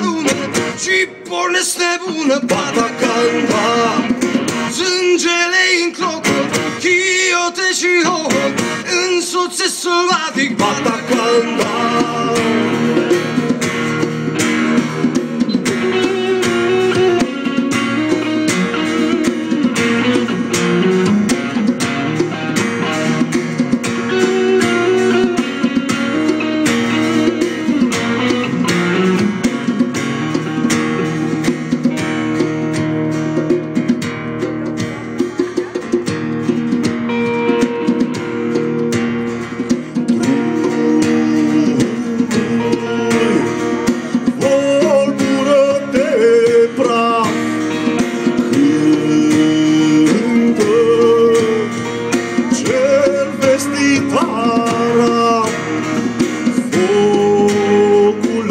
adună Și pornesc nebună Bata ca în bar în clocă Chiote și hohot Însoțesc sălbatic Bata ca în adică bar vestitara Focul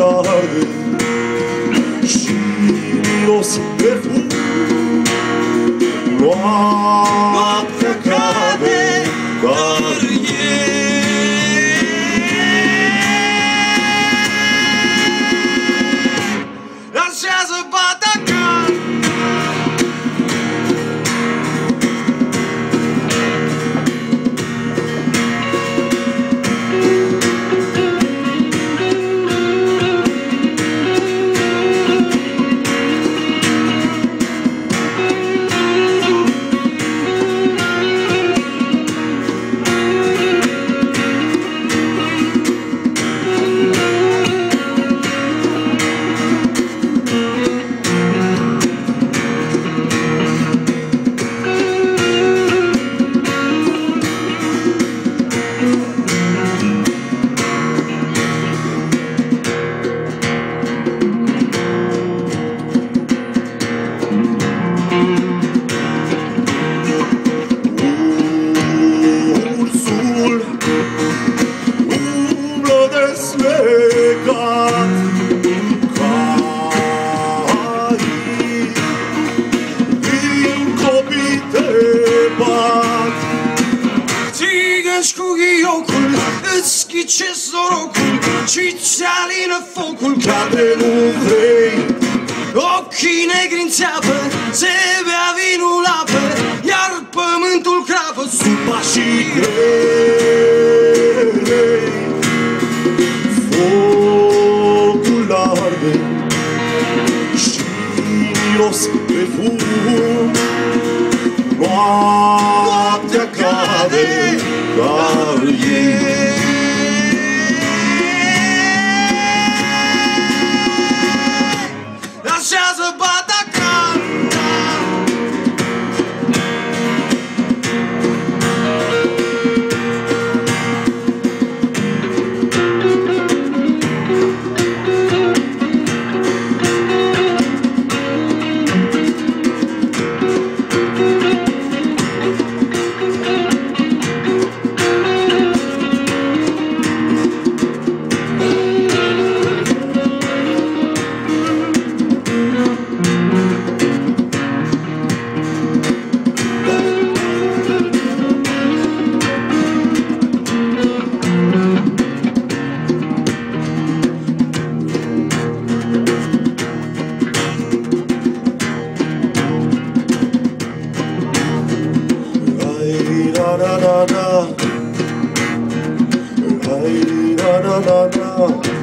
Și schicesc norocul Și ți alină focul Cade nu vrei. Ochii negri în țeapă Se bea vinul apă Iar pământul crapă Sub pașii grei los refugios. Moab 어.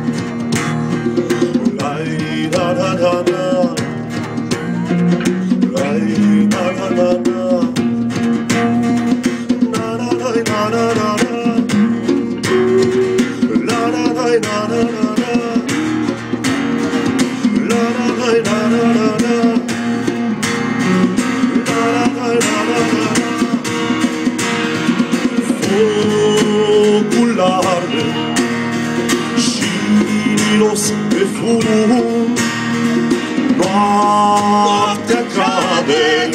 Christus befuhr. Gott der Graben